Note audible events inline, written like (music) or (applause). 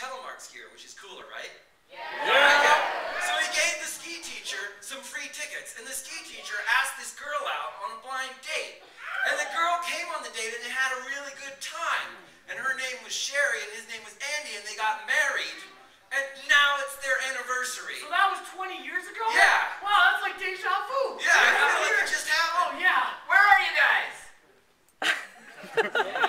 telemark skier, which is cooler, right? Yeah. yeah So he gave the ski teacher some free tickets, and the ski teacher asked this girl out on a blind date. And the girl came on the date and they had a really good time. And her name was Sheri and his name was Andy, and they got married. And now it's their anniversary. So that was 20 years ago? Yeah. Wow, that's like deja vu. Yeah, I feel like it just Oh, yeah. Where are you guys? (laughs)